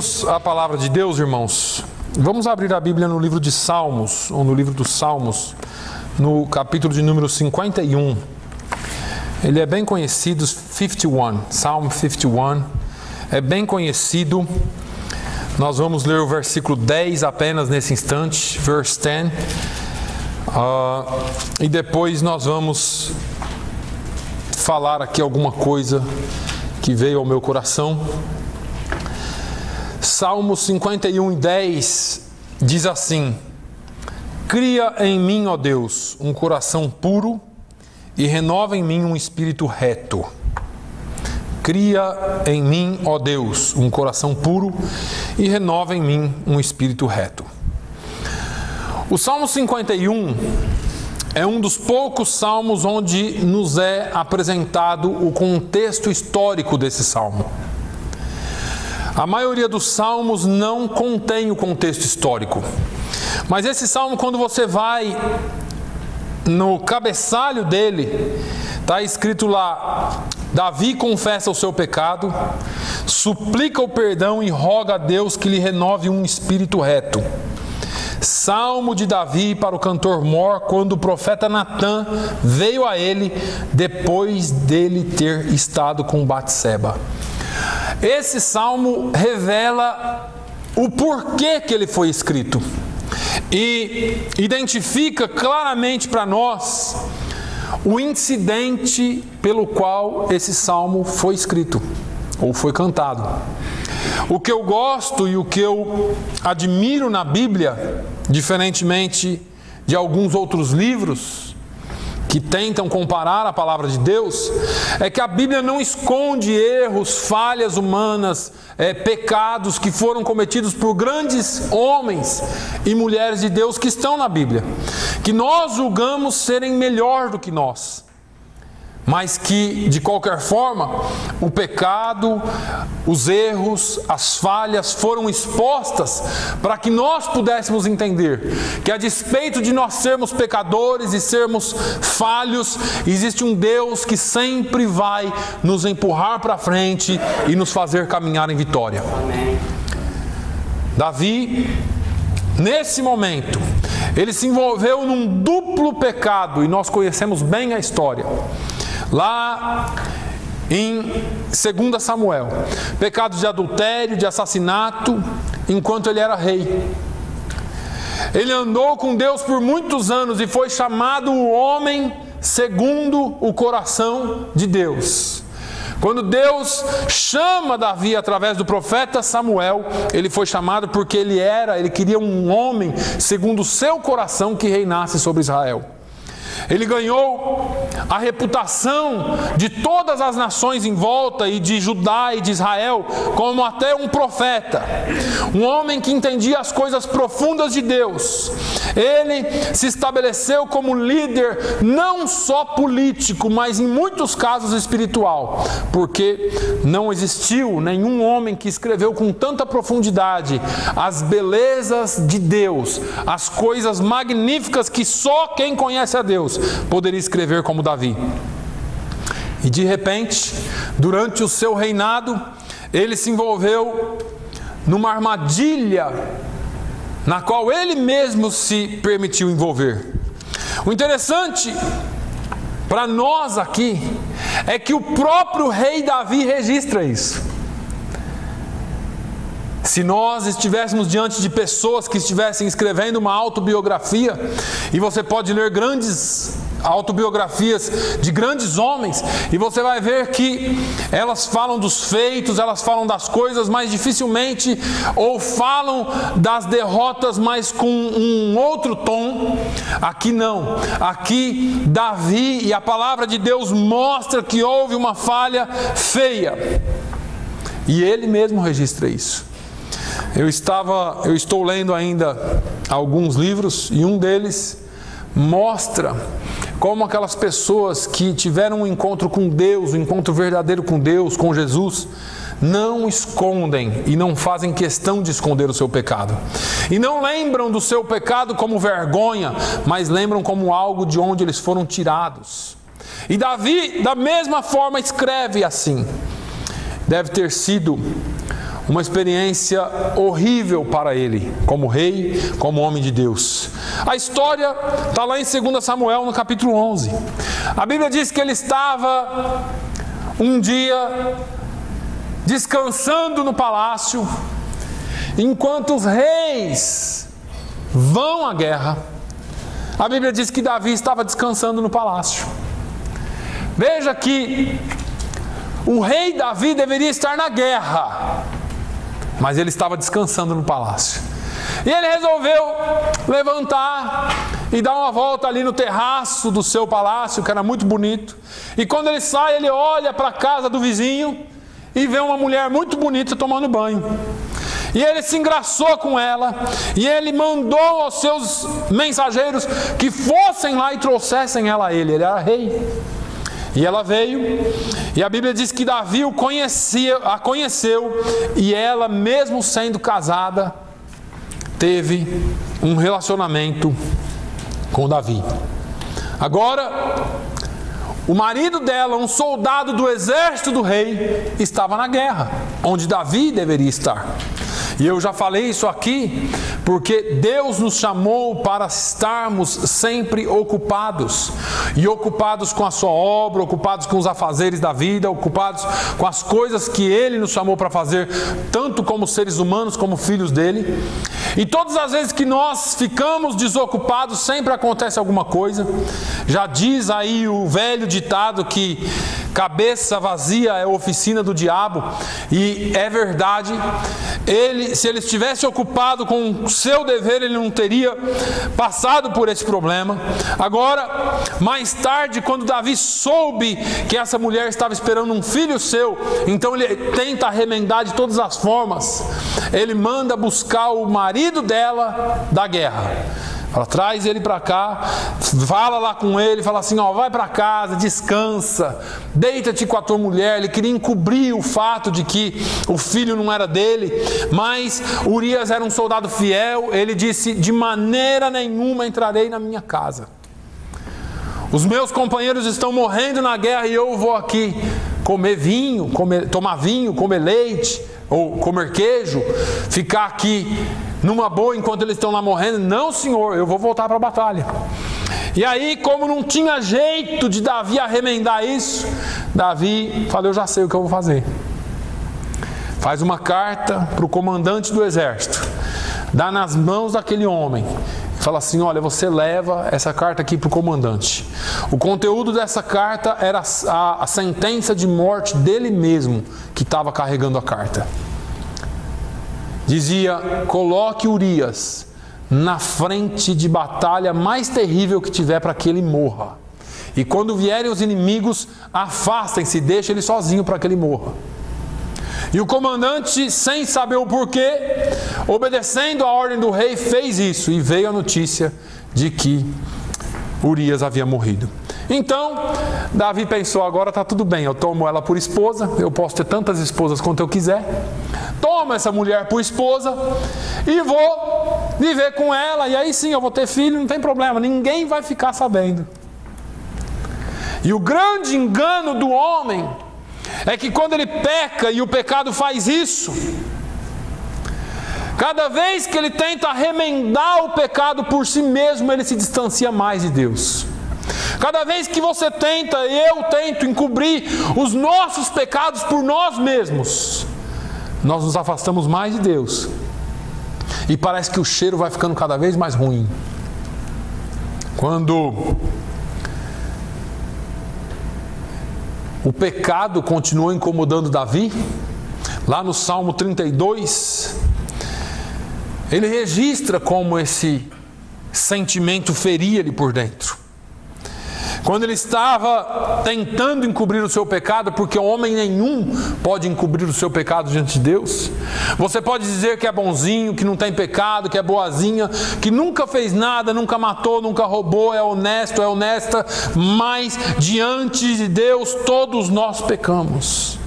Vamos à palavra de Deus, irmãos. Vamos abrir a Bíblia no livro de Salmos, ou no livro dos Salmos, no capítulo de número 51. Ele é bem conhecido, 51, Salmo 51. É bem conhecido. Nós vamos ler o versículo 10 apenas nesse instante, verse 10. Uh, e depois nós vamos falar aqui alguma coisa que veio ao meu coração. Salmo 51 e 10 diz assim: Cria em mim, ó Deus, um coração puro e renova em mim um espírito reto. Cria em mim, ó Deus, um coração puro e renova em mim um espírito reto. O Salmo 51 é um dos poucos salmos onde nos é apresentado o contexto histórico desse salmo. A maioria dos salmos não contém o contexto histórico. Mas esse salmo, quando você vai no cabeçalho dele, está escrito lá: Davi confessa o seu pecado, suplica o perdão e roga a Deus que lhe renove um espírito reto. Salmo de Davi para o cantor Mor, quando o profeta Natã veio a ele depois dele ter estado com Batseba. Esse salmo revela o porquê que ele foi escrito e identifica claramente para nós o incidente pelo qual esse salmo foi escrito ou foi cantado. O que eu gosto e o que eu admiro na Bíblia, diferentemente de alguns outros livros, que tentam comparar a palavra de Deus, é que a Bíblia não esconde erros, falhas humanas, é, pecados que foram cometidos por grandes homens e mulheres de Deus que estão na Bíblia, que nós julgamos serem melhor do que nós mas que, de qualquer forma, o pecado, os erros, as falhas foram expostas para que nós pudéssemos entender que, a despeito de nós sermos pecadores e sermos falhos, existe um Deus que sempre vai nos empurrar para frente e nos fazer caminhar em vitória. Davi, nesse momento, ele se envolveu num duplo pecado e nós conhecemos bem a história. Lá em 2 Samuel, pecados de adultério, de assassinato, enquanto ele era rei. Ele andou com Deus por muitos anos e foi chamado o homem segundo o coração de Deus. Quando Deus chama Davi através do profeta Samuel, ele foi chamado porque ele era, ele queria um homem segundo o seu coração que reinasse sobre Israel. Ele ganhou a reputação de todas as nações em volta e de Judá e de Israel como até um profeta, um homem que entendia as coisas profundas de Deus. Ele se estabeleceu como líder não só político, mas em muitos casos espiritual, porque não existiu nenhum homem que escreveu com tanta profundidade as belezas de Deus, as coisas magníficas que só quem conhece a Deus poderia escrever como Davi. E de repente, durante o seu reinado, ele se envolveu numa armadilha na qual ele mesmo se permitiu envolver. O interessante para nós aqui é que o próprio rei Davi registra isso. Se nós estivéssemos diante de pessoas que estivessem escrevendo uma autobiografia, e você pode ler grandes autobiografias de grandes homens, e você vai ver que elas falam dos feitos, elas falam das coisas, mas dificilmente ou falam das derrotas, mas com um outro tom. Aqui não. Aqui Davi e a palavra de Deus mostra que houve uma falha feia. E ele mesmo registra isso. Eu estava, eu estou lendo ainda alguns livros e um deles mostra como aquelas pessoas que tiveram um encontro com Deus, um encontro verdadeiro com Deus, com Jesus, não escondem e não fazem questão de esconder o seu pecado. E não lembram do seu pecado como vergonha, mas lembram como algo de onde eles foram tirados. E Davi, da mesma forma, escreve assim: deve ter sido uma experiência horrível para ele, como rei, como homem de Deus. A história está lá em 2 Samuel, no capítulo 11. A Bíblia diz que ele estava um dia descansando no palácio, enquanto os reis vão à guerra. A Bíblia diz que Davi estava descansando no palácio. Veja que o rei Davi deveria estar na guerra, mas ele estava descansando no palácio. E ele resolveu levantar e dar uma volta ali no terraço do seu palácio, que era muito bonito. E quando ele sai, ele olha para a casa do vizinho e vê uma mulher muito bonita tomando banho. E ele se engraçou com ela, e ele mandou aos seus mensageiros que fossem lá e trouxessem ela a ele. Ele era rei. E ela veio, e a Bíblia diz que Davi o conhecia, a conheceu, e ela, mesmo sendo casada, teve um relacionamento com Davi. Agora, o marido dela, um soldado do exército do rei, estava na guerra, onde Davi deveria estar. E eu já falei isso aqui, porque Deus nos chamou para estarmos sempre ocupados, e ocupados com a sua obra, ocupados com os afazeres da vida, ocupados com as coisas que Ele nos chamou para fazer, tanto como seres humanos, como filhos dele. E todas as vezes que nós ficamos desocupados, sempre acontece alguma coisa. Já diz aí o velho ditado que cabeça vazia é oficina do diabo, e é verdade. Ele, se ele estivesse ocupado com seu dever, ele não teria passado por esse problema. Agora, mais tarde, quando Davi soube que essa mulher estava esperando um filho seu, então ele tenta remendar de todas as formas. Ele manda buscar o marido dela da guerra. Fala, traz ele para cá, fala lá com ele, fala assim: ó, vai para casa, descansa, deita-te com a tua mulher. Ele queria encobrir o fato de que o filho não era dele, mas Urias era um soldado fiel. Ele disse: de maneira nenhuma entrarei na minha casa. Os meus companheiros estão morrendo na guerra e eu vou aqui comer vinho, comer, tomar vinho, comer leite ou comer queijo, ficar aqui numa boa enquanto eles estão lá morrendo. Não, senhor, eu vou voltar para a batalha. E aí, como não tinha jeito de Davi arremendar isso, Davi falou: Eu já sei o que eu vou fazer. Faz uma carta para o comandante do exército, dá nas mãos daquele homem, fala assim: Olha, você leva essa carta aqui para o comandante. O conteúdo dessa carta era a, a sentença de morte dele mesmo que estava carregando a carta dizia: coloque Urias na frente de batalha mais terrível que tiver para que ele morra. E quando vierem os inimigos, afastem-se, deixe ele sozinho para que ele morra. E o comandante, sem saber o porquê, obedecendo a ordem do rei, fez isso e veio a notícia de que Urias havia morrido. Então, Davi pensou: agora está tudo bem, eu tomo ela por esposa, eu posso ter tantas esposas quanto eu quiser. Tomo essa mulher por esposa e vou viver com ela, e aí sim eu vou ter filho, não tem problema, ninguém vai ficar sabendo. E o grande engano do homem é que quando ele peca e o pecado faz isso, cada vez que ele tenta remendar o pecado por si mesmo, ele se distancia mais de Deus. Cada vez que você tenta, eu tento encobrir os nossos pecados por nós mesmos, nós nos afastamos mais de Deus. E parece que o cheiro vai ficando cada vez mais ruim. Quando o pecado continuou incomodando Davi, lá no Salmo 32, ele registra como esse sentimento feria ele por dentro. Quando ele estava tentando encobrir o seu pecado, porque homem nenhum pode encobrir o seu pecado diante de Deus. Você pode dizer que é bonzinho, que não tem pecado, que é boazinha, que nunca fez nada, nunca matou, nunca roubou, é honesto, é honesta, mas diante de Deus todos nós pecamos.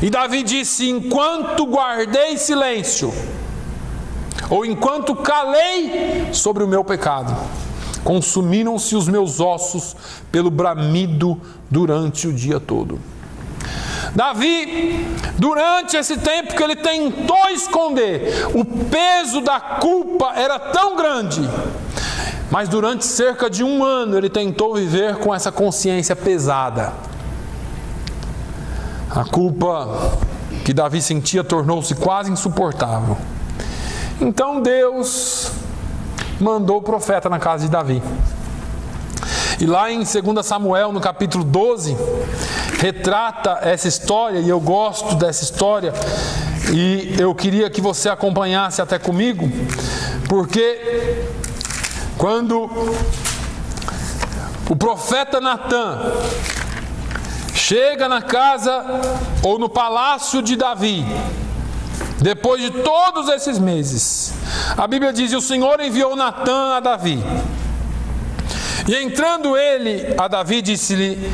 E Davi disse: enquanto guardei silêncio, ou enquanto calei sobre o meu pecado, Consumiram-se os meus ossos pelo bramido durante o dia todo. Davi, durante esse tempo que ele tentou esconder, o peso da culpa era tão grande, mas durante cerca de um ano ele tentou viver com essa consciência pesada. A culpa que Davi sentia tornou-se quase insuportável. Então Deus mandou o profeta na casa de Davi. E lá em 2 Samuel, no capítulo 12, retrata essa história, e eu gosto dessa história, e eu queria que você acompanhasse até comigo, porque quando o profeta Natan chega na casa ou no palácio de Davi, depois de todos esses meses, a Bíblia diz: o Senhor enviou Natan a Davi. E entrando ele a Davi, disse-lhe: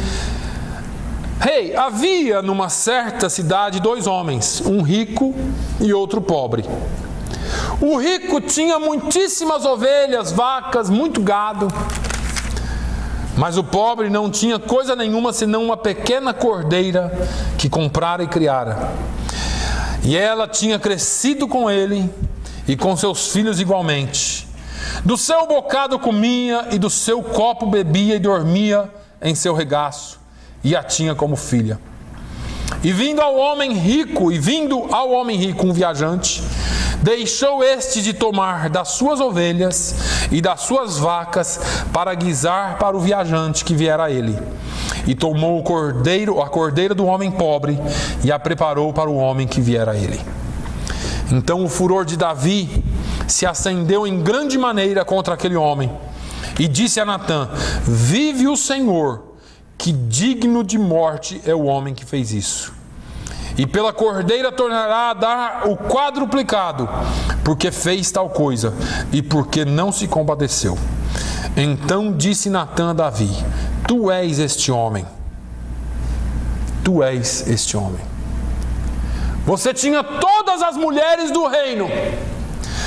Rei, hey, havia numa certa cidade dois homens, um rico e outro pobre. O rico tinha muitíssimas ovelhas, vacas, muito gado. Mas o pobre não tinha coisa nenhuma senão uma pequena cordeira que comprara e criara. E ela tinha crescido com ele e com seus filhos igualmente. Do seu bocado comia e do seu copo bebia e dormia em seu regaço, e a tinha como filha. E vindo ao homem rico, e vindo ao homem rico um viajante, deixou este de tomar das suas ovelhas e das suas vacas para guisar para o viajante que viera a ele. E tomou o cordeiro, a cordeira do homem pobre e a preparou para o homem que viera a ele. Então o furor de Davi se acendeu em grande maneira contra aquele homem e disse a Natã: Vive o Senhor, que digno de morte é o homem que fez isso e pela cordeira tornará a dar o quadruplicado, porque fez tal coisa e porque não se compadeceu. Então disse Natã a Davi: Tu és este homem. Tu és este homem. Você tinha todas as mulheres do reino,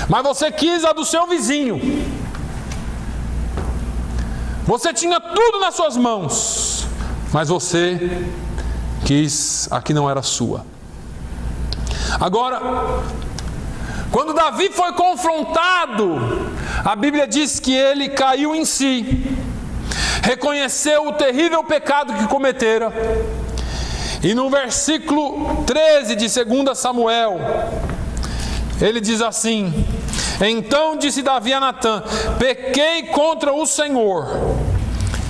mas você quis a do seu vizinho. Você tinha tudo nas suas mãos, mas você quis a que não era sua. Agora, quando Davi foi confrontado, a Bíblia diz que ele caiu em si, reconheceu o terrível pecado que cometera, e no versículo 13 de 2 Samuel, ele diz assim: Então disse Davi a Natã: Pequei contra o Senhor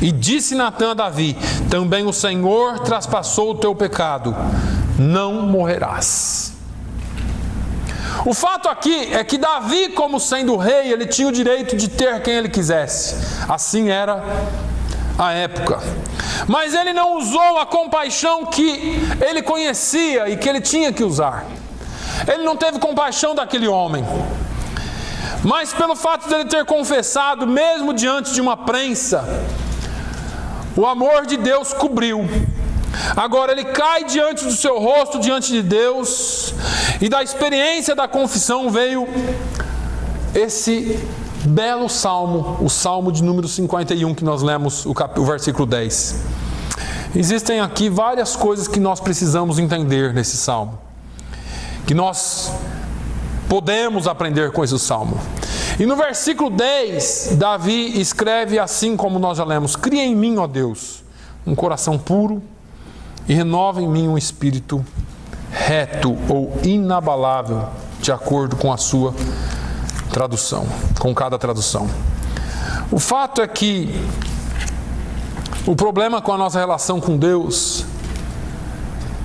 e disse Natan a Davi: Também o Senhor traspassou o teu pecado, não morrerás. O fato aqui é que Davi, como sendo rei, ele tinha o direito de ter quem ele quisesse. Assim era a época. Mas ele não usou a compaixão que ele conhecia e que ele tinha que usar. Ele não teve compaixão daquele homem. Mas pelo fato de ele ter confessado, mesmo diante de uma prensa, o amor de Deus cobriu. Agora ele cai diante do seu rosto, diante de Deus, e da experiência da confissão veio esse belo salmo, o salmo de número 51 que nós lemos, o, cap... o versículo 10. Existem aqui várias coisas que nós precisamos entender nesse salmo, que nós podemos aprender com esse salmo. E no versículo 10, Davi escreve assim como nós já lemos: Cria em mim, ó Deus, um coração puro e renova em mim um espírito reto ou inabalável, de acordo com a sua tradução, com cada tradução. O fato é que o problema com a nossa relação com Deus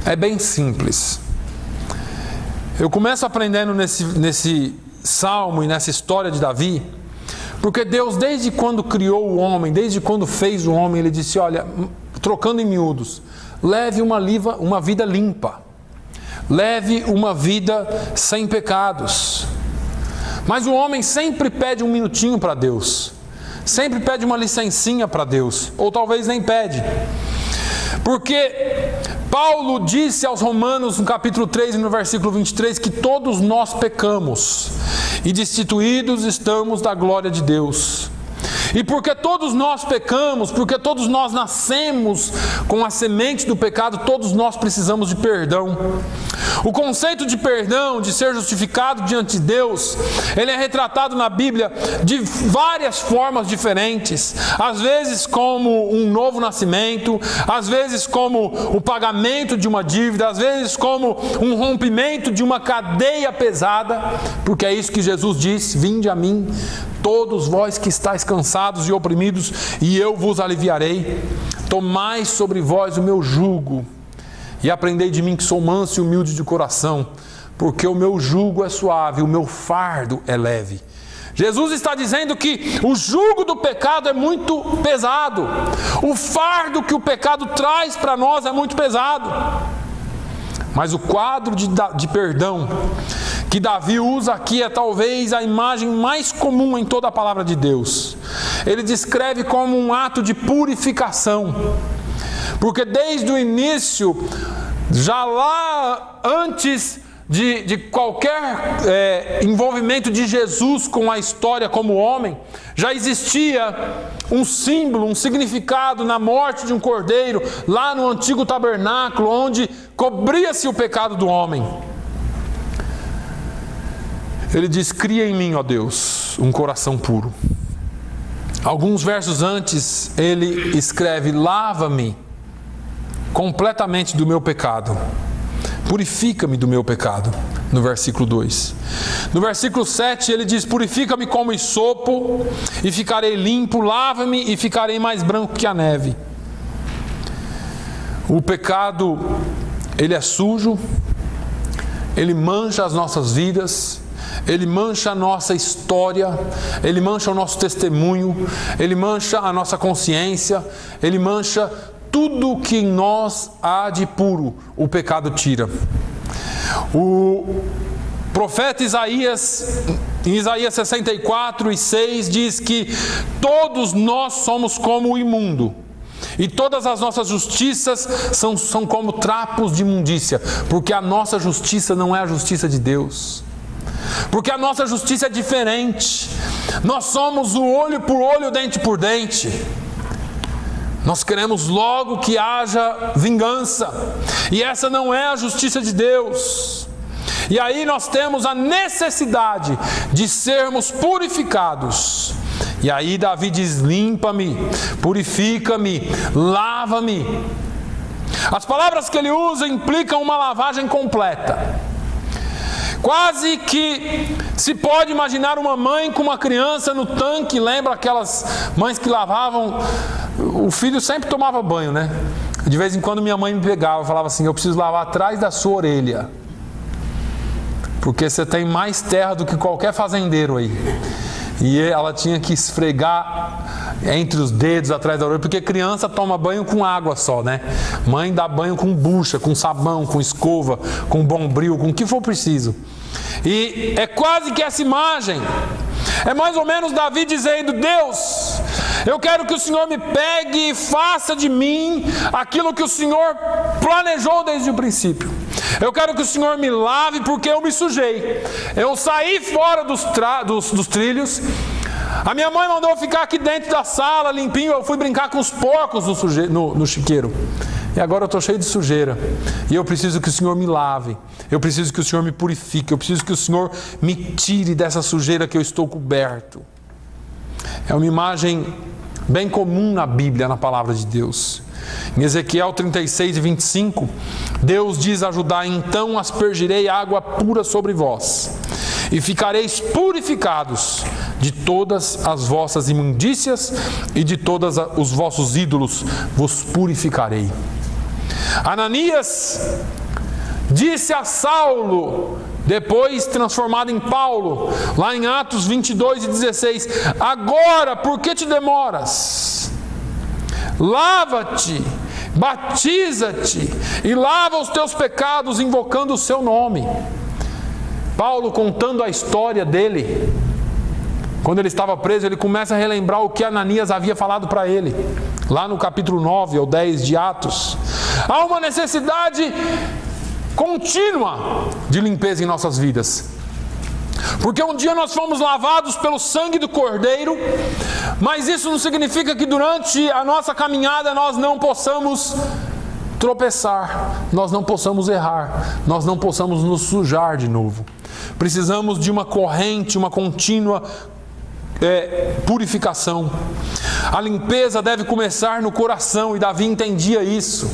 é bem simples. Eu começo aprendendo nesse, nesse salmo e nessa história de Davi, porque Deus, desde quando criou o homem, desde quando fez o homem, ele disse: Olha, trocando em miúdos, leve uma, liva, uma vida limpa, leve uma vida sem pecados. Mas o homem sempre pede um minutinho para Deus, sempre pede uma licencinha para Deus, ou talvez nem pede. Porque Paulo disse aos Romanos, no capítulo 3 e no versículo 23, que todos nós pecamos e destituídos estamos da glória de Deus. E porque todos nós pecamos, porque todos nós nascemos com a semente do pecado, todos nós precisamos de perdão. O conceito de perdão, de ser justificado diante de Deus, ele é retratado na Bíblia de várias formas diferentes. Às vezes como um novo nascimento, às vezes como o pagamento de uma dívida, às vezes como um rompimento de uma cadeia pesada, porque é isso que Jesus diz: "Vinde a mim, todos vós que estáis cansados e oprimidos, e eu vos aliviarei. Tomai sobre vós o meu jugo e aprendei de mim que sou manso e humilde de coração, porque o meu jugo é suave, o meu fardo é leve. Jesus está dizendo que o jugo do pecado é muito pesado, o fardo que o pecado traz para nós é muito pesado. Mas o quadro de, de, perdão que Davi usa aqui é talvez a imagem mais comum em toda a palavra de Deus. Ele descreve como um ato de purificação. Porque desde o início, já lá antes de, de qualquer é, envolvimento de Jesus com a história como homem, já existia um símbolo, um significado na morte de um cordeiro, lá no antigo tabernáculo, onde cobria-se o pecado do homem. Ele diz: Cria em mim, ó Deus, um coração puro. Alguns versos antes, ele escreve: Lava-me completamente do meu pecado. Purifica-me do meu pecado, no versículo 2. No versículo 7 ele diz: Purifica-me como sopo, e ficarei limpo, lava-me e ficarei mais branco que a neve. O pecado, ele é sujo, ele mancha as nossas vidas, ele mancha a nossa história, ele mancha o nosso testemunho, ele mancha a nossa consciência, ele mancha tudo que em nós há de puro, o pecado tira. O profeta Isaías, em Isaías 64 e 6, diz que todos nós somos como o imundo. E todas as nossas justiças são, são como trapos de imundícia, porque a nossa justiça não é a justiça de Deus. Porque a nossa justiça é diferente. Nós somos o olho por olho, dente por dente. Nós queremos logo que haja vingança, e essa não é a justiça de Deus. E aí nós temos a necessidade de sermos purificados. E aí Davi diz: limpa-me, purifica-me, lava-me. As palavras que ele usa implicam uma lavagem completa. Quase que se pode imaginar uma mãe com uma criança no tanque, lembra aquelas mães que lavavam o filho sempre tomava banho, né? De vez em quando minha mãe me pegava e falava assim: Eu preciso lavar atrás da sua orelha. Porque você tem mais terra do que qualquer fazendeiro aí. E ela tinha que esfregar entre os dedos atrás da orelha, porque criança toma banho com água só, né? Mãe dá banho com bucha, com sabão, com escova, com bombril, com o que for preciso. E é quase que essa imagem. É mais ou menos Davi dizendo: Deus, eu quero que o Senhor me pegue e faça de mim aquilo que o Senhor planejou desde o princípio. Eu quero que o Senhor me lave porque eu me sujei. Eu saí fora dos, dos, dos trilhos. A minha mãe mandou ficar aqui dentro da sala, limpinho. Eu fui brincar com os porcos no, suje... no, no chiqueiro. E agora eu estou cheio de sujeira. E eu preciso que o Senhor me lave. Eu preciso que o Senhor me purifique. Eu preciso que o Senhor me tire dessa sujeira que eu estou coberto. É uma imagem bem comum na Bíblia, na palavra de Deus. Em Ezequiel 36 e 25, Deus diz a Judá: Então aspergirei água pura sobre vós, e ficareis purificados de todas as vossas imundícias e de todos os vossos ídolos, vos purificarei. Ananias disse a Saulo: depois transformado em Paulo, lá em Atos 22 e 16: Agora, por que te demoras? Lava-te, batiza-te e lava os teus pecados, invocando o seu nome. Paulo contando a história dele. Quando ele estava preso, ele começa a relembrar o que Ananias havia falado para ele, lá no capítulo 9 ou 10 de Atos. Há uma necessidade contínua de limpeza em nossas vidas. Porque um dia nós fomos lavados pelo sangue do Cordeiro, mas isso não significa que durante a nossa caminhada nós não possamos tropeçar, nós não possamos errar, nós não possamos nos sujar de novo. Precisamos de uma corrente, uma contínua é, purificação. A limpeza deve começar no coração, e Davi entendia isso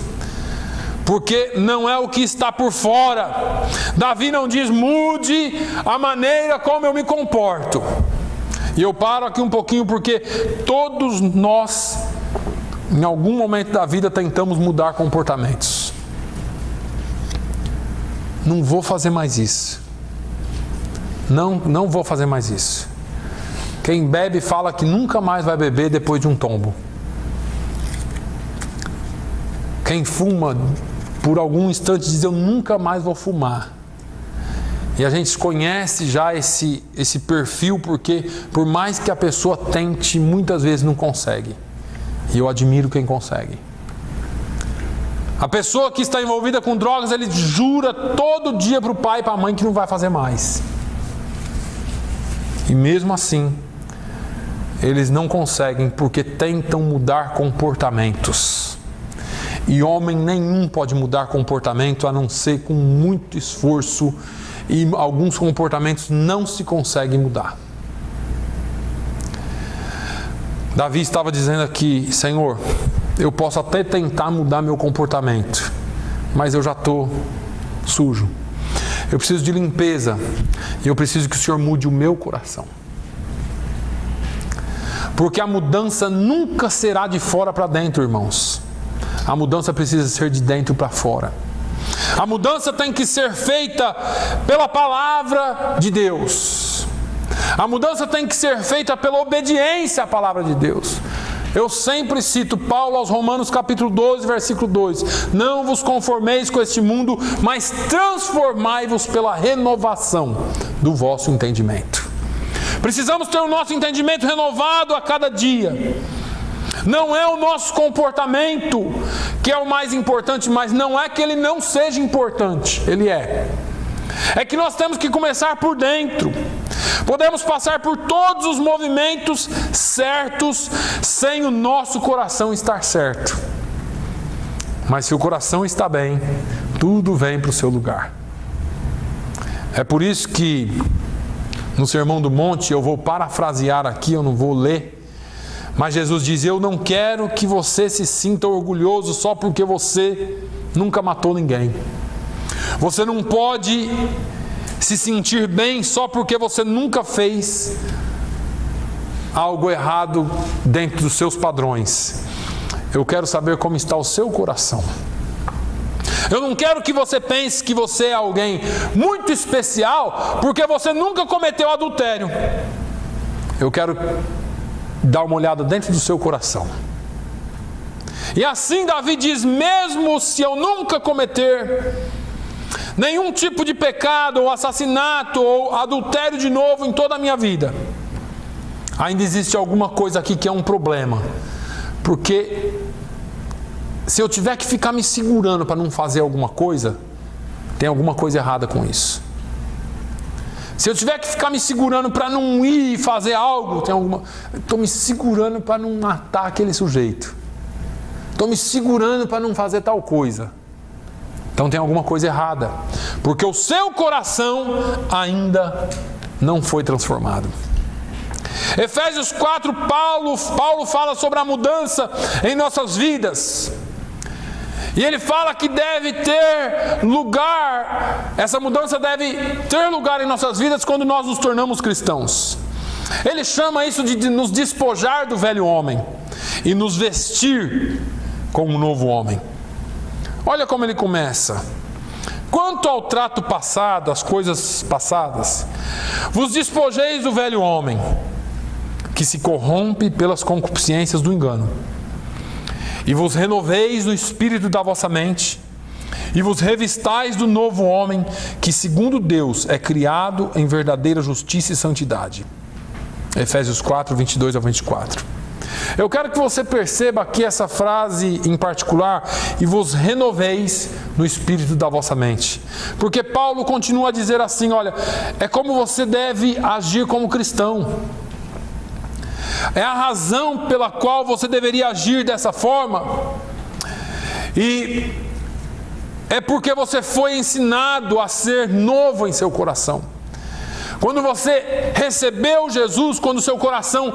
porque não é o que está por fora. Davi não diz mude a maneira como eu me comporto. E eu paro aqui um pouquinho porque todos nós, em algum momento da vida, tentamos mudar comportamentos. Não vou fazer mais isso. Não, não vou fazer mais isso. Quem bebe fala que nunca mais vai beber depois de um tombo. Quem fuma por algum instante diz: Eu nunca mais vou fumar. E a gente conhece já esse, esse perfil, porque por mais que a pessoa tente, muitas vezes não consegue. E eu admiro quem consegue. A pessoa que está envolvida com drogas, ele jura todo dia para o pai e para a mãe que não vai fazer mais. E mesmo assim, eles não conseguem porque tentam mudar comportamentos. E homem nenhum pode mudar comportamento a não ser com muito esforço, e alguns comportamentos não se conseguem mudar. Davi estava dizendo aqui: Senhor, eu posso até tentar mudar meu comportamento, mas eu já estou sujo. Eu preciso de limpeza e eu preciso que o Senhor mude o meu coração. Porque a mudança nunca será de fora para dentro, irmãos. A mudança precisa ser de dentro para fora. A mudança tem que ser feita pela palavra de Deus. A mudança tem que ser feita pela obediência à palavra de Deus. Eu sempre cito Paulo aos Romanos capítulo 12, versículo 2: Não vos conformeis com este mundo, mas transformai-vos pela renovação do vosso entendimento. Precisamos ter o nosso entendimento renovado a cada dia. Não é o nosso comportamento que é o mais importante, mas não é que ele não seja importante, ele é. É que nós temos que começar por dentro. Podemos passar por todos os movimentos certos sem o nosso coração estar certo. Mas se o coração está bem, tudo vem para o seu lugar. É por isso que no Sermão do Monte, eu vou parafrasear aqui, eu não vou ler, mas Jesus diz: Eu não quero que você se sinta orgulhoso só porque você nunca matou ninguém. Você não pode se sentir bem só porque você nunca fez algo errado dentro dos seus padrões. Eu quero saber como está o seu coração. Eu não quero que você pense que você é alguém muito especial porque você nunca cometeu adultério. Eu quero dar uma olhada dentro do seu coração. E assim Davi diz: mesmo se eu nunca cometer nenhum tipo de pecado, ou assassinato, ou adultério de novo em toda a minha vida, ainda existe alguma coisa aqui que é um problema. Porque se eu tiver que ficar me segurando para não fazer alguma coisa, tem alguma coisa errada com isso. Se eu tiver que ficar me segurando para não ir fazer algo, tem alguma. Estou me segurando para não matar aquele sujeito. Estou me segurando para não fazer tal coisa. Então tem alguma coisa errada. Porque o seu coração ainda não foi transformado. Efésios 4, Paulo, Paulo fala sobre a mudança em nossas vidas. E ele fala que deve ter lugar, essa mudança deve ter lugar em nossas vidas quando nós nos tornamos cristãos. Ele chama isso de nos despojar do velho homem e nos vestir como um novo homem. Olha como ele começa. Quanto ao trato passado, as coisas passadas, vos despojeis do velho homem, que se corrompe pelas concupiscências do engano e vos renoveis no espírito da vossa mente, e vos revistais do novo homem, que segundo Deus é criado em verdadeira justiça e santidade. Efésios 4, 22 ao 24. Eu quero que você perceba aqui essa frase em particular e vos renoveis no espírito da vossa mente. Porque Paulo continua a dizer assim: olha, é como você deve agir como cristão. É a razão pela qual você deveria agir dessa forma. E é porque você foi ensinado a ser novo em seu coração. Quando você recebeu Jesus, quando seu coração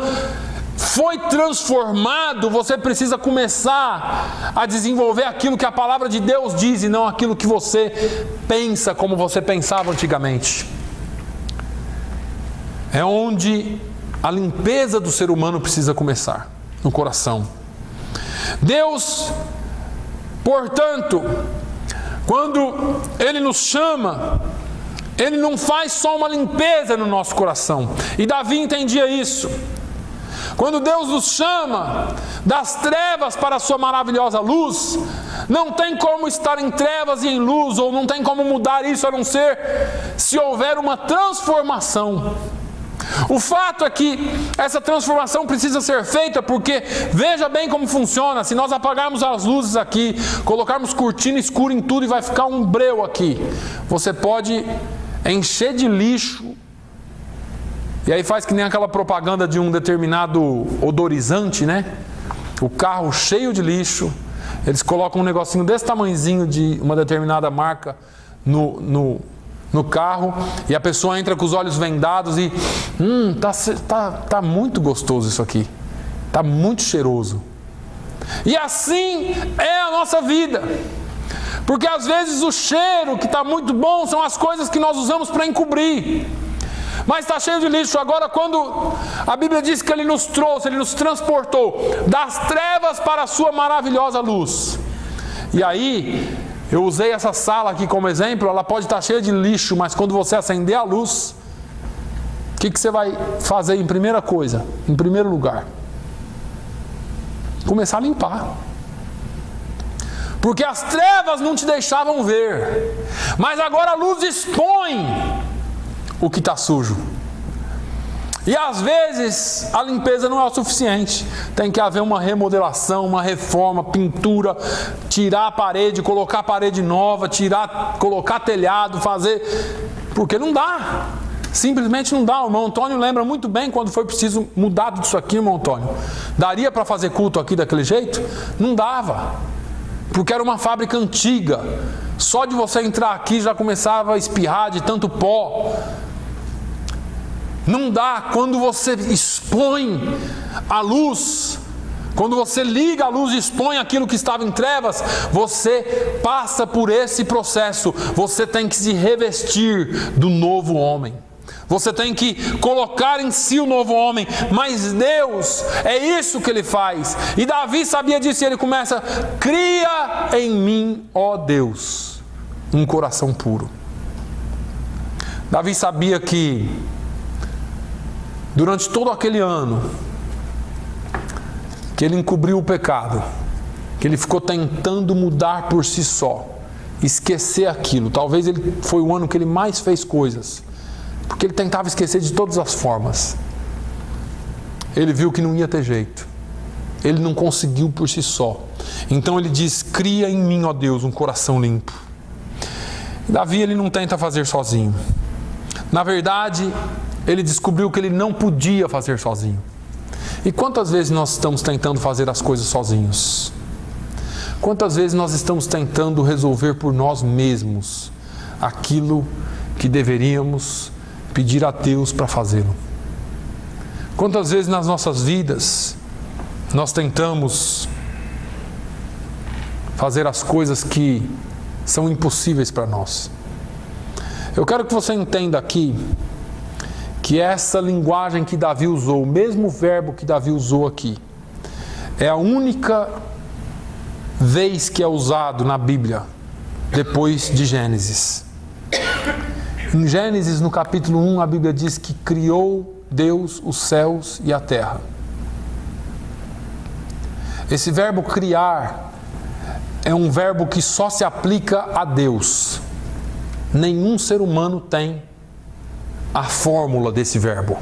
foi transformado, você precisa começar a desenvolver aquilo que a palavra de Deus diz e não aquilo que você pensa como você pensava antigamente. É onde a limpeza do ser humano precisa começar no coração. Deus, portanto, quando Ele nos chama, Ele não faz só uma limpeza no nosso coração. E Davi entendia isso. Quando Deus nos chama das trevas para a sua maravilhosa luz, não tem como estar em trevas e em luz, ou não tem como mudar isso a não ser se houver uma transformação. O fato é que essa transformação precisa ser feita porque veja bem como funciona. Se nós apagarmos as luzes aqui, colocarmos cortina escura em tudo e vai ficar um breu aqui, você pode encher de lixo. E aí faz que nem aquela propaganda de um determinado odorizante, né? O carro cheio de lixo. Eles colocam um negocinho desse tamanhozinho de uma determinada marca no, no no carro e a pessoa entra com os olhos vendados e hum, tá, tá, tá muito gostoso isso aqui, tá muito cheiroso. E assim é a nossa vida. Porque às vezes o cheiro que está muito bom são as coisas que nós usamos para encobrir. Mas está cheio de lixo. Agora, quando a Bíblia diz que Ele nos trouxe, Ele nos transportou das trevas para a Sua maravilhosa luz. E aí, eu usei essa sala aqui como exemplo, ela pode estar cheia de lixo, mas quando você acender a luz, o que, que você vai fazer em primeira coisa? Em primeiro lugar? Começar a limpar. Porque as trevas não te deixavam ver, mas agora a luz expõe o que está sujo. E às vezes a limpeza não é o suficiente. Tem que haver uma remodelação, uma reforma, pintura, tirar a parede, colocar a parede nova, tirar, colocar telhado, fazer. Porque não dá. Simplesmente não dá. O irmão Antônio lembra muito bem quando foi preciso mudar tudo isso aqui, irmão Antônio. Daria para fazer culto aqui daquele jeito? Não dava. Porque era uma fábrica antiga. Só de você entrar aqui já começava a espirrar de tanto pó. Não dá quando você expõe a luz, quando você liga a luz e expõe aquilo que estava em trevas, você passa por esse processo. Você tem que se revestir do novo homem. Você tem que colocar em si o novo homem, mas Deus é isso que ele faz. E Davi sabia disso e ele começa: cria em mim, ó Deus, um coração puro. Davi sabia que durante todo aquele ano que ele encobriu o pecado, que ele ficou tentando mudar por si só, esquecer aquilo. Talvez ele foi o ano que ele mais fez coisas, porque ele tentava esquecer de todas as formas. Ele viu que não ia ter jeito. Ele não conseguiu por si só. Então ele diz: "Cria em mim, ó Deus, um coração limpo". Davi ele não tenta fazer sozinho. Na verdade, ele descobriu que ele não podia fazer sozinho. E quantas vezes nós estamos tentando fazer as coisas sozinhos? Quantas vezes nós estamos tentando resolver por nós mesmos aquilo que deveríamos pedir a Deus para fazê-lo? Quantas vezes nas nossas vidas nós tentamos fazer as coisas que são impossíveis para nós? Eu quero que você entenda aqui que essa linguagem que Davi usou, o mesmo verbo que Davi usou aqui, é a única vez que é usado na Bíblia depois de Gênesis. Em Gênesis, no capítulo 1, a Bíblia diz que criou Deus os céus e a terra. Esse verbo criar é um verbo que só se aplica a Deus. Nenhum ser humano tem a fórmula desse verbo.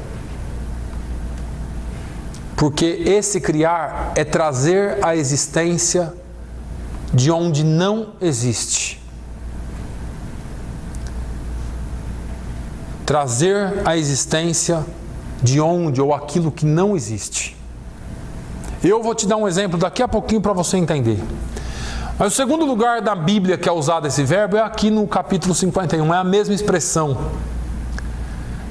Porque esse criar é trazer a existência de onde não existe. Trazer a existência de onde ou aquilo que não existe. Eu vou te dar um exemplo daqui a pouquinho para você entender. Mas o segundo lugar da Bíblia que é usado esse verbo é aqui no capítulo 51, é a mesma expressão.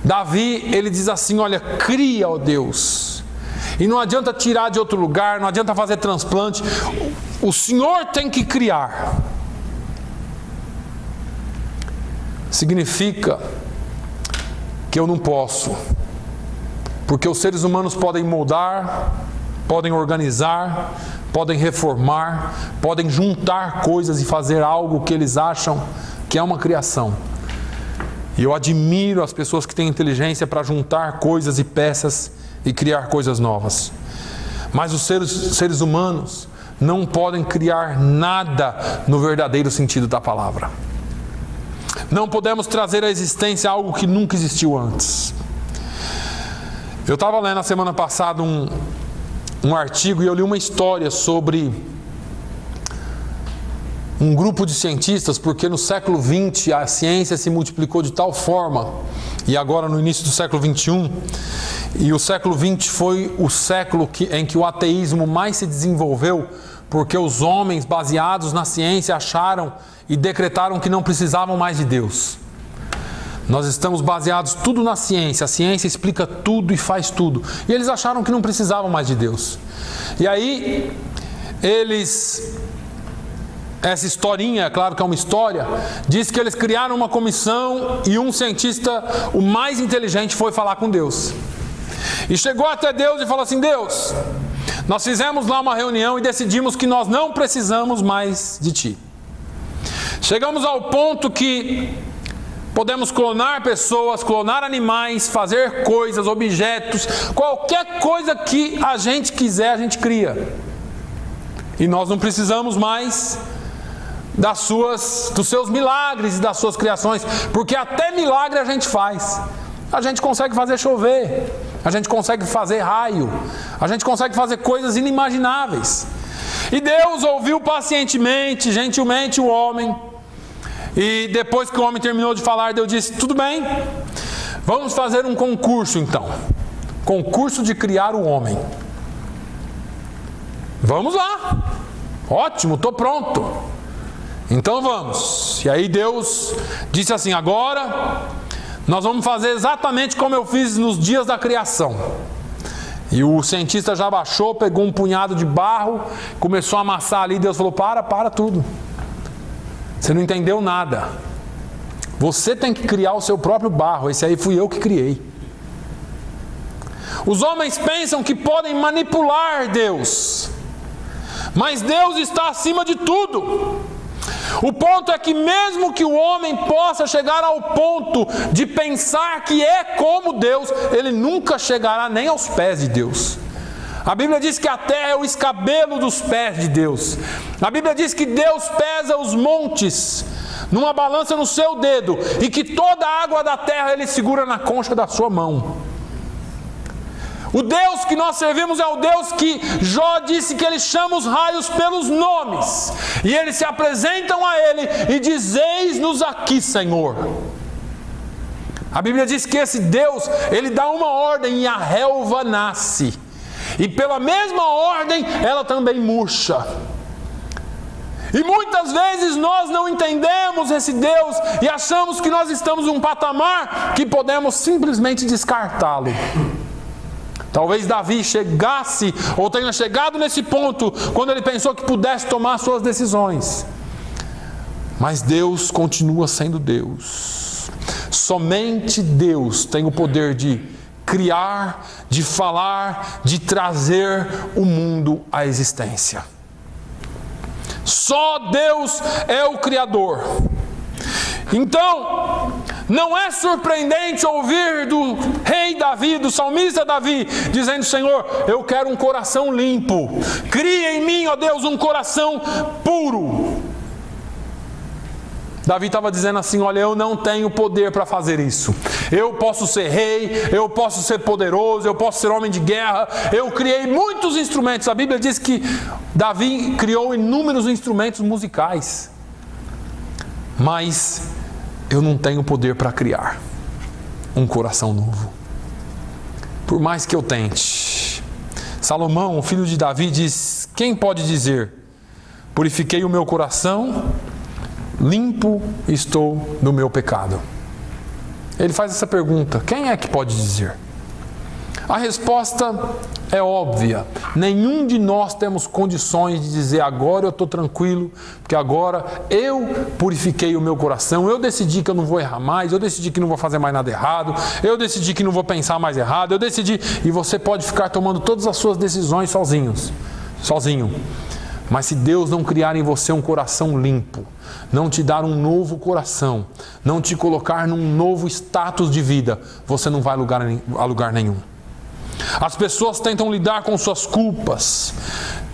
Davi, ele diz assim: Olha, cria, ó Deus. E não adianta tirar de outro lugar, não adianta fazer transplante. O Senhor tem que criar. Significa que eu não posso. Porque os seres humanos podem moldar, podem organizar, podem reformar, podem juntar coisas e fazer algo que eles acham que é uma criação. E eu admiro as pessoas que têm inteligência para juntar coisas e peças e criar coisas novas. Mas os seres, seres humanos não podem criar nada no verdadeiro sentido da palavra. Não podemos trazer à existência algo que nunca existiu antes. Eu estava lendo na semana passada um, um artigo e eu li uma história sobre um grupo de cientistas, porque no século XX a ciência se multiplicou de tal forma, e agora no início do século XXI, e o século XX foi o século que, em que o ateísmo mais se desenvolveu, porque os homens, baseados na ciência, acharam e decretaram que não precisavam mais de Deus. Nós estamos baseados tudo na ciência, a ciência explica tudo e faz tudo. E eles acharam que não precisavam mais de Deus. E aí, eles essa historinha, claro que é uma história, diz que eles criaram uma comissão e um cientista, o mais inteligente, foi falar com Deus. E chegou até Deus e falou assim: Deus, nós fizemos lá uma reunião e decidimos que nós não precisamos mais de ti. Chegamos ao ponto que podemos clonar pessoas, clonar animais, fazer coisas, objetos, qualquer coisa que a gente quiser, a gente cria. E nós não precisamos mais das suas, dos seus milagres e das suas criações, porque até milagre a gente faz. A gente consegue fazer chover, a gente consegue fazer raio, a gente consegue fazer coisas inimagináveis. E Deus ouviu pacientemente, gentilmente o homem. E depois que o homem terminou de falar, Deus disse: Tudo bem, vamos fazer um concurso então. Concurso de criar o homem. Vamos lá. Ótimo, estou pronto. Então vamos. E aí Deus disse assim: agora nós vamos fazer exatamente como eu fiz nos dias da criação. E o cientista já baixou, pegou um punhado de barro, começou a amassar ali. Deus falou: para, para tudo. Você não entendeu nada. Você tem que criar o seu próprio barro. Esse aí fui eu que criei. Os homens pensam que podem manipular Deus, mas Deus está acima de tudo. O ponto é que, mesmo que o homem possa chegar ao ponto de pensar que é como Deus, ele nunca chegará nem aos pés de Deus. A Bíblia diz que a terra é o escabelo dos pés de Deus. A Bíblia diz que Deus pesa os montes numa balança no seu dedo e que toda a água da terra ele segura na concha da sua mão. O Deus que nós servimos é o Deus que Jó disse que ele chama os raios pelos nomes, e eles se apresentam a ele e dizeis-nos aqui, Senhor. A Bíblia diz que esse Deus, ele dá uma ordem e a relva nasce. E pela mesma ordem, ela também murcha. E muitas vezes nós não entendemos esse Deus e achamos que nós estamos em um patamar que podemos simplesmente descartá-lo. Talvez Davi chegasse ou tenha chegado nesse ponto quando ele pensou que pudesse tomar suas decisões. Mas Deus continua sendo Deus. Somente Deus tem o poder de criar, de falar, de trazer o mundo à existência. Só Deus é o Criador. Então, não é surpreendente ouvir do rei Davi, do salmista Davi, dizendo: Senhor, eu quero um coração limpo, cria em mim, ó Deus, um coração puro. Davi estava dizendo assim: Olha, eu não tenho poder para fazer isso. Eu posso ser rei, eu posso ser poderoso, eu posso ser homem de guerra. Eu criei muitos instrumentos. A Bíblia diz que Davi criou inúmeros instrumentos musicais. Mas eu não tenho poder para criar um coração novo. Por mais que eu tente. Salomão, filho de Davi, diz: Quem pode dizer, purifiquei o meu coração, limpo estou do meu pecado? Ele faz essa pergunta: quem é que pode dizer? A resposta é óbvia. Nenhum de nós temos condições de dizer agora eu estou tranquilo, porque agora eu purifiquei o meu coração, eu decidi que eu não vou errar mais, eu decidi que não vou fazer mais nada errado, eu decidi que não vou pensar mais errado, eu decidi. E você pode ficar tomando todas as suas decisões sozinhos, sozinho. Mas se Deus não criar em você um coração limpo, não te dar um novo coração, não te colocar num novo status de vida, você não vai a lugar, a lugar nenhum. As pessoas tentam lidar com suas culpas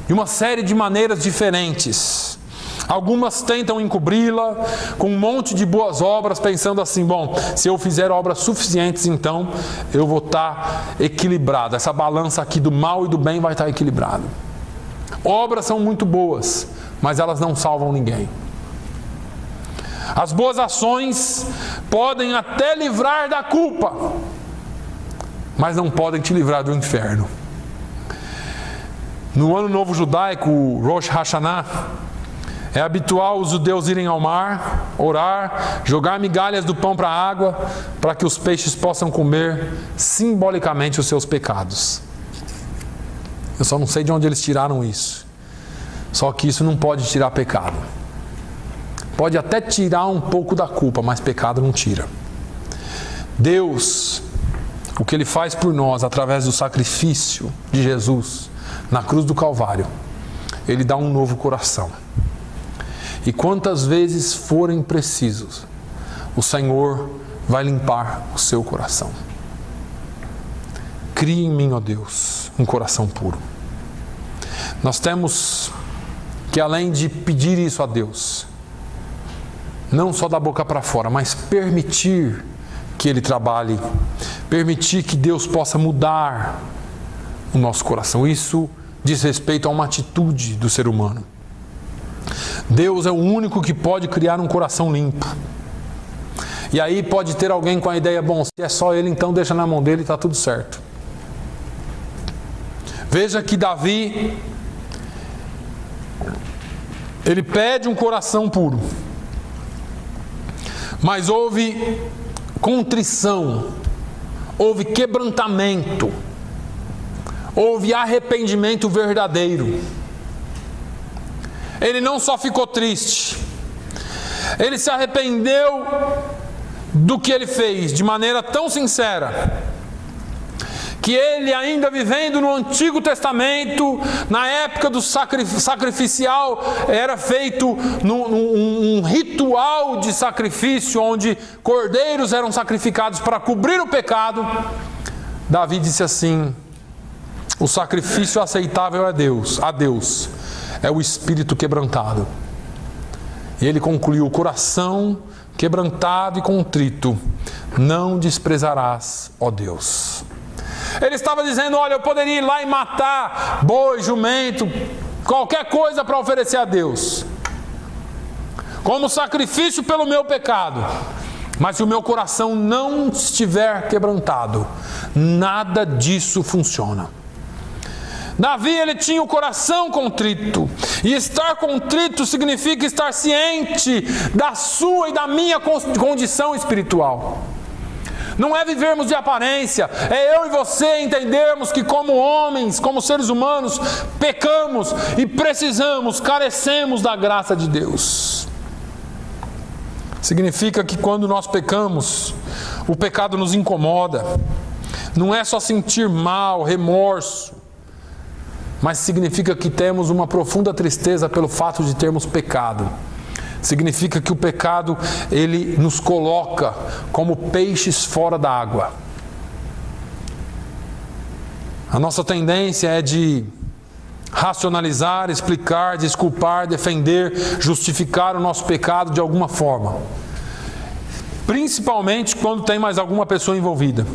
de uma série de maneiras diferentes. Algumas tentam encobri-la com um monte de boas obras, pensando assim: bom, se eu fizer obras suficientes, então eu vou estar equilibrado. Essa balança aqui do mal e do bem vai estar equilibrado. Obras são muito boas, mas elas não salvam ninguém. As boas ações podem até livrar da culpa, mas não podem te livrar do inferno. No ano novo judaico, Rosh Hashanah, é habitual os judeus irem ao mar, orar, jogar migalhas do pão para a água, para que os peixes possam comer simbolicamente os seus pecados. Eu só não sei de onde eles tiraram isso. Só que isso não pode tirar pecado. Pode até tirar um pouco da culpa, mas pecado não tira. Deus o que ele faz por nós através do sacrifício de Jesus na cruz do Calvário, ele dá um novo coração. E quantas vezes forem precisos, o Senhor vai limpar o seu coração. Crie em mim, ó Deus, um coração puro. Nós temos que, além de pedir isso a Deus, não só da boca para fora, mas permitir que Ele trabalhe, permitir que Deus possa mudar o nosso coração. Isso diz respeito a uma atitude do ser humano. Deus é o único que pode criar um coração limpo. E aí pode ter alguém com a ideia, bom, se é só ele, então deixa na mão dele e está tudo certo. Veja que Davi, ele pede um coração puro, mas houve contrição, houve quebrantamento, houve arrependimento verdadeiro. Ele não só ficou triste, ele se arrependeu do que ele fez de maneira tão sincera que ele, ainda vivendo no Antigo Testamento, na época do sacrificial, era feito num, num, um ritual de sacrifício, onde cordeiros eram sacrificados para cobrir o pecado. Davi disse assim: o sacrifício aceitável é Deus, a Deus, é o espírito quebrantado. E ele concluiu: o coração quebrantado e contrito, não desprezarás, ó Deus. Ele estava dizendo: Olha, eu poderia ir lá e matar boi, jumento, qualquer coisa para oferecer a Deus, como sacrifício pelo meu pecado. Mas se o meu coração não estiver quebrantado, nada disso funciona. Davi ele tinha o coração contrito, e estar contrito significa estar ciente da sua e da minha condição espiritual. Não é vivermos de aparência, é eu e você entendermos que, como homens, como seres humanos, pecamos e precisamos, carecemos da graça de Deus. Significa que quando nós pecamos, o pecado nos incomoda. Não é só sentir mal, remorso, mas significa que temos uma profunda tristeza pelo fato de termos pecado. Significa que o pecado ele nos coloca como peixes fora da água. A nossa tendência é de racionalizar, explicar, desculpar, defender, justificar o nosso pecado de alguma forma. Principalmente quando tem mais alguma pessoa envolvida.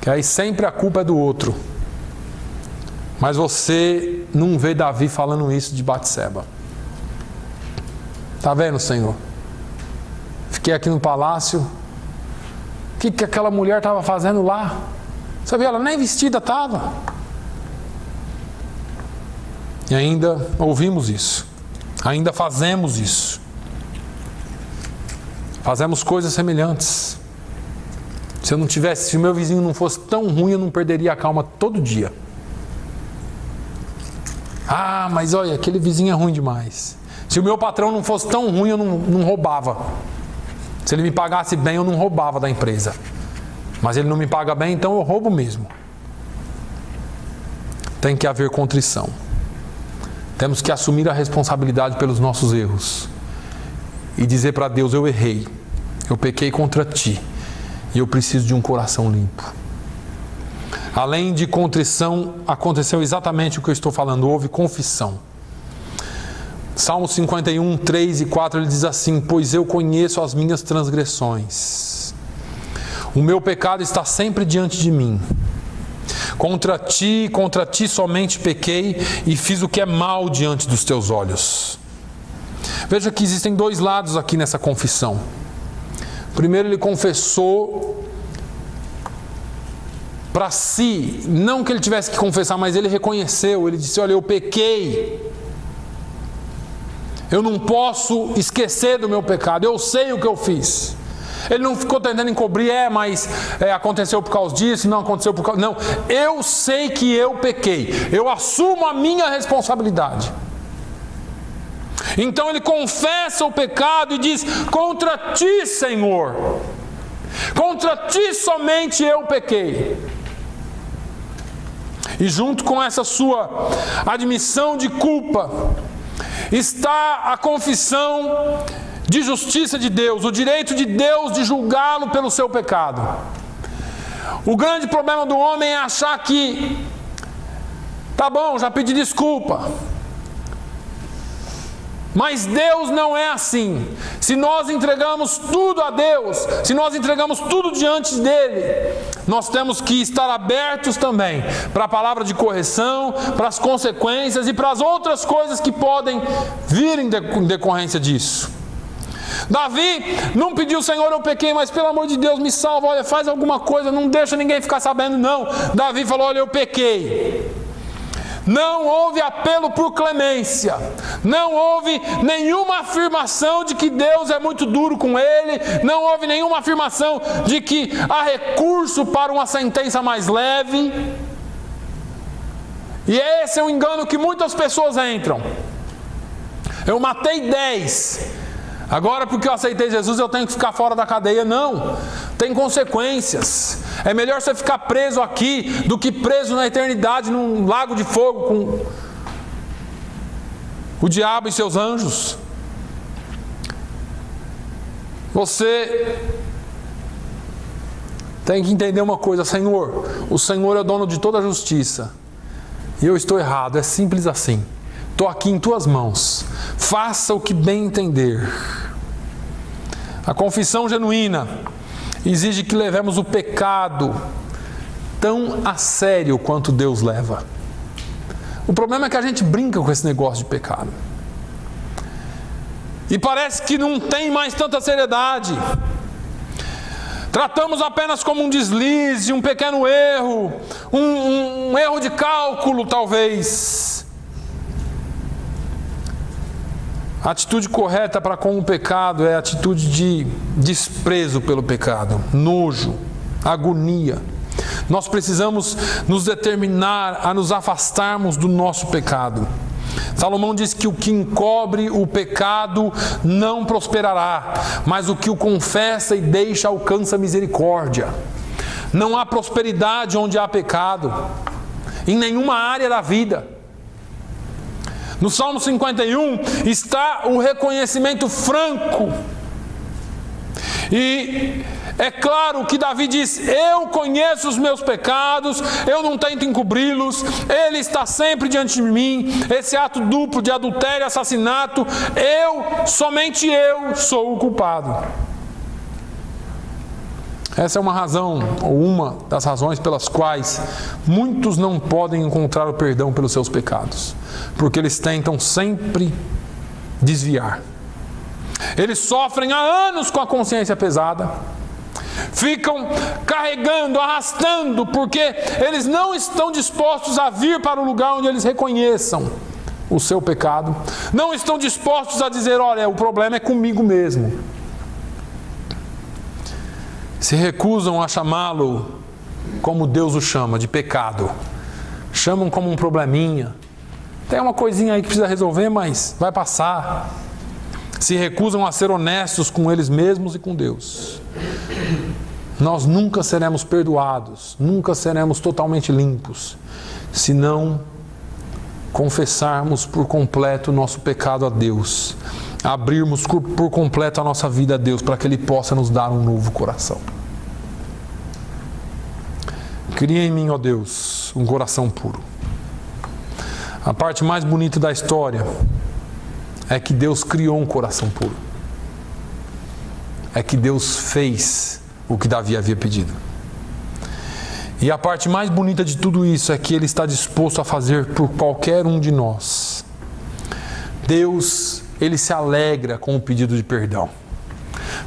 Que aí sempre a culpa é do outro. Mas você não vê Davi falando isso de Batseba. Tá vendo, Senhor? Fiquei aqui no palácio. O que, que aquela mulher estava fazendo lá? Viu, ela nem vestida estava. E ainda ouvimos isso. Ainda fazemos isso. Fazemos coisas semelhantes. Se eu não tivesse, se o meu vizinho não fosse tão ruim, eu não perderia a calma todo dia. Ah, mas olha, aquele vizinho é ruim demais. Se o meu patrão não fosse tão ruim, eu não, não roubava. Se ele me pagasse bem, eu não roubava da empresa. Mas ele não me paga bem, então eu roubo mesmo. Tem que haver contrição. Temos que assumir a responsabilidade pelos nossos erros e dizer para Deus: Eu errei, eu pequei contra ti e eu preciso de um coração limpo. Além de contrição, aconteceu exatamente o que eu estou falando: houve confissão. Salmo 51, 3 e 4 ele diz assim: Pois eu conheço as minhas transgressões, o meu pecado está sempre diante de mim. Contra ti, contra ti somente pequei e fiz o que é mal diante dos teus olhos. Veja que existem dois lados aqui nessa confissão. Primeiro, ele confessou para si, não que ele tivesse que confessar, mas ele reconheceu, ele disse: Olha, eu pequei. Eu não posso esquecer do meu pecado, eu sei o que eu fiz. Ele não ficou tentando encobrir, é, mas é, aconteceu por causa disso, não aconteceu por causa. Não, eu sei que eu pequei, eu assumo a minha responsabilidade. Então ele confessa o pecado e diz: Contra ti, Senhor, contra ti somente eu pequei. E junto com essa sua admissão de culpa, está a confissão de justiça de Deus, o direito de Deus de julgá-lo pelo seu pecado. O grande problema do homem é achar que, tá bom, já pedi desculpa, mas Deus não é assim. Se nós entregamos tudo a Deus, se nós entregamos tudo diante dele, nós temos que estar abertos também para a palavra de correção, para as consequências e para as outras coisas que podem vir em decorrência disso. Davi não pediu, Senhor, eu pequei, mas pelo amor de Deus, me salva, olha, faz alguma coisa, não deixa ninguém ficar sabendo, não. Davi falou: Olha, eu pequei. Não houve apelo por clemência, não houve nenhuma afirmação de que Deus é muito duro com ele, não houve nenhuma afirmação de que há recurso para uma sentença mais leve. E esse é um engano que muitas pessoas entram. Eu matei dez, Agora, porque eu aceitei Jesus, eu tenho que ficar fora da cadeia. Não, tem consequências. É melhor você ficar preso aqui do que preso na eternidade num lago de fogo com o diabo e seus anjos. Você tem que entender uma coisa, Senhor. O Senhor é o dono de toda a justiça. E eu estou errado, é simples assim. Estou aqui em tuas mãos. Faça o que bem entender. A confissão genuína exige que levemos o pecado tão a sério quanto Deus leva. O problema é que a gente brinca com esse negócio de pecado. E parece que não tem mais tanta seriedade. Tratamos apenas como um deslize, um pequeno erro, um, um, um erro de cálculo, talvez. A atitude correta para com o pecado é a atitude de desprezo pelo pecado, nojo, agonia. Nós precisamos nos determinar a nos afastarmos do nosso pecado. Salomão diz que o que encobre o pecado não prosperará, mas o que o confessa e deixa alcança misericórdia. Não há prosperidade onde há pecado, em nenhuma área da vida. No Salmo 51 está o reconhecimento franco E é claro que Davi diz: Eu conheço os meus pecados, eu não tento encobri-los, ele está sempre diante de mim. Esse ato duplo de adultério e assassinato, eu, somente eu, sou o culpado. Essa é uma razão, ou uma das razões pelas quais muitos não podem encontrar o perdão pelos seus pecados, porque eles tentam sempre desviar. Eles sofrem há anos com a consciência pesada, ficam carregando, arrastando, porque eles não estão dispostos a vir para o lugar onde eles reconheçam o seu pecado, não estão dispostos a dizer: olha, o problema é comigo mesmo se recusam a chamá-lo como Deus o chama, de pecado. Chamam como um probleminha. Tem uma coisinha aí que precisa resolver, mas vai passar. Se recusam a ser honestos com eles mesmos e com Deus. Nós nunca seremos perdoados, nunca seremos totalmente limpos, se não confessarmos por completo o nosso pecado a Deus, abrirmos por completo a nossa vida a Deus, para que Ele possa nos dar um novo coração. Cria em mim, ó Deus, um coração puro. A parte mais bonita da história é que Deus criou um coração puro. É que Deus fez o que Davi havia pedido. E a parte mais bonita de tudo isso é que Ele está disposto a fazer por qualquer um de nós. Deus, Ele se alegra com o pedido de perdão.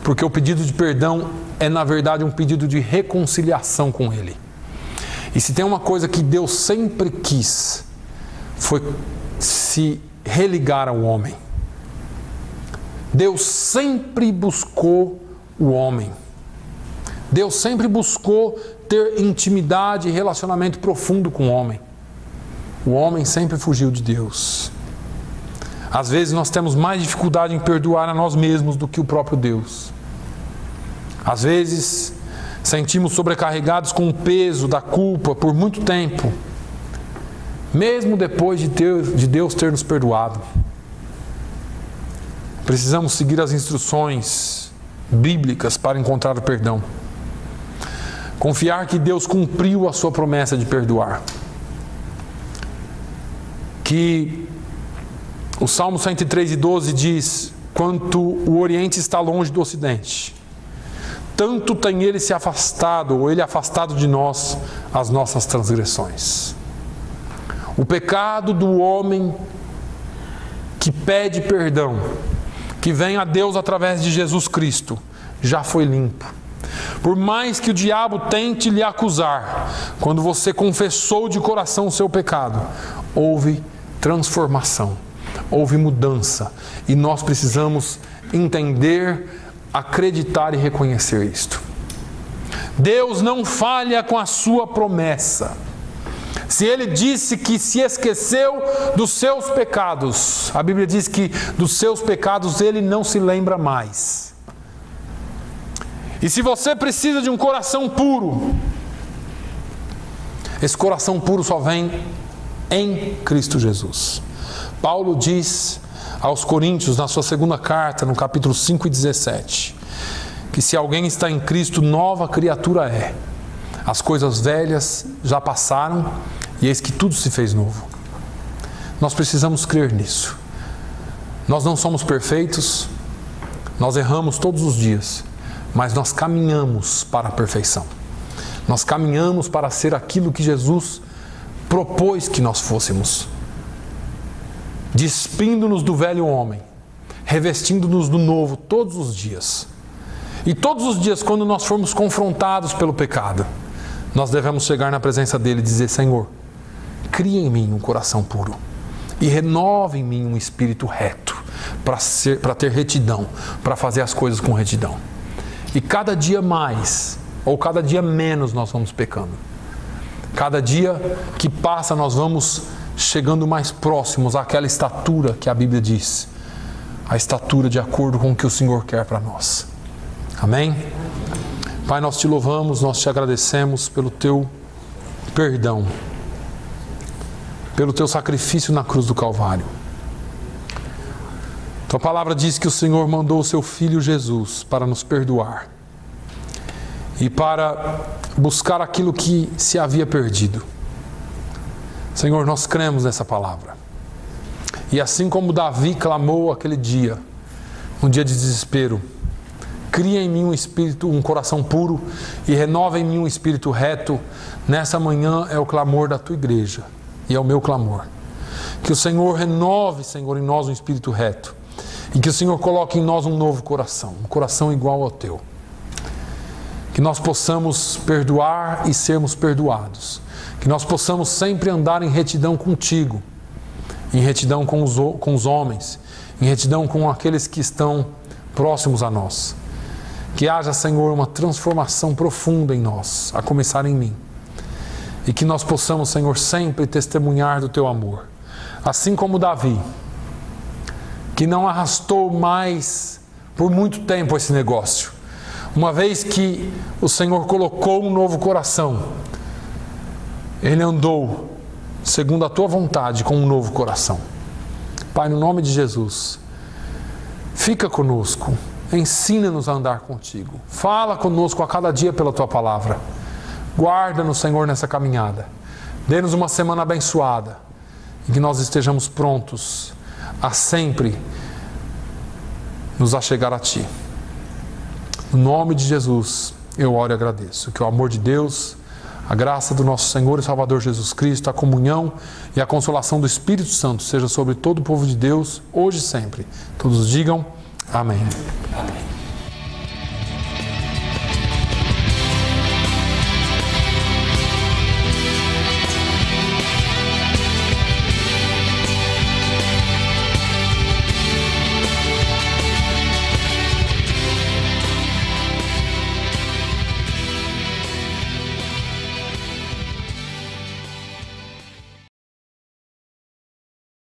Porque o pedido de perdão é, na verdade, um pedido de reconciliação com Ele. E se tem uma coisa que Deus sempre quis, foi se religar ao homem. Deus sempre buscou o homem. Deus sempre buscou ter intimidade e relacionamento profundo com o homem. O homem sempre fugiu de Deus. Às vezes nós temos mais dificuldade em perdoar a nós mesmos do que o próprio Deus. Às vezes sentimos sobrecarregados com o peso da culpa por muito tempo, mesmo depois de, ter, de Deus ter nos perdoado. Precisamos seguir as instruções bíblicas para encontrar o perdão. Confiar que Deus cumpriu a sua promessa de perdoar. Que o Salmo 103 e 12 diz: Quanto o Oriente está longe do Ocidente, tanto tem ele se afastado, ou ele afastado de nós, as nossas transgressões. O pecado do homem que pede perdão, que vem a Deus através de Jesus Cristo, já foi limpo. Por mais que o diabo tente lhe acusar, quando você confessou de coração o seu pecado, houve transformação, houve mudança, e nós precisamos entender acreditar e reconhecer isto. Deus não falha com a sua promessa. Se ele disse que se esqueceu dos seus pecados, a Bíblia diz que dos seus pecados ele não se lembra mais. E se você precisa de um coração puro, esse coração puro só vem em Cristo Jesus. Paulo diz aos Coríntios, na sua segunda carta, no capítulo 5 e 17, que se alguém está em Cristo, nova criatura é. As coisas velhas já passaram e eis que tudo se fez novo. Nós precisamos crer nisso. Nós não somos perfeitos, nós erramos todos os dias, mas nós caminhamos para a perfeição. Nós caminhamos para ser aquilo que Jesus propôs que nós fôssemos despindo-nos do velho homem, revestindo-nos do novo todos os dias. E todos os dias, quando nós formos confrontados pelo pecado, nós devemos chegar na presença dele e dizer: Senhor, cria em mim um coração puro e renova em mim um espírito reto para ter retidão, para fazer as coisas com retidão. E cada dia mais, ou cada dia menos, nós vamos pecando. Cada dia que passa, nós vamos chegando mais próximos àquela estatura que a Bíblia diz, a estatura de acordo com o que o Senhor quer para nós. Amém? Pai, nós te louvamos, nós te agradecemos pelo teu perdão, pelo teu sacrifício na cruz do Calvário. Tua palavra diz que o Senhor mandou o seu filho Jesus para nos perdoar e para buscar aquilo que se havia perdido. Senhor, nós cremos nessa palavra. E assim como Davi clamou aquele dia, um dia de desespero, cria em mim um espírito, um coração puro e renova em mim um espírito reto. Nessa manhã é o clamor da tua igreja e é o meu clamor. Que o Senhor renove, Senhor, em nós um espírito reto e que o Senhor coloque em nós um novo coração, um coração igual ao teu. Que nós possamos perdoar e sermos perdoados. Que nós possamos sempre andar em retidão contigo, em retidão com os, com os homens, em retidão com aqueles que estão próximos a nós. Que haja, Senhor, uma transformação profunda em nós, a começar em mim. E que nós possamos, Senhor, sempre testemunhar do teu amor. Assim como Davi, que não arrastou mais por muito tempo esse negócio. Uma vez que o Senhor colocou um novo coração, ele andou segundo a tua vontade com um novo coração. Pai, no nome de Jesus, fica conosco, ensina-nos a andar contigo, fala conosco a cada dia pela tua palavra. Guarda-nos, Senhor, nessa caminhada. Dê-nos uma semana abençoada e que nós estejamos prontos a sempre nos achegar a Ti. No nome de Jesus, eu oro e agradeço. Que o amor de Deus, a graça do nosso Senhor e Salvador Jesus Cristo, a comunhão e a consolação do Espírito Santo seja sobre todo o povo de Deus, hoje e sempre. Todos digam amém. amém.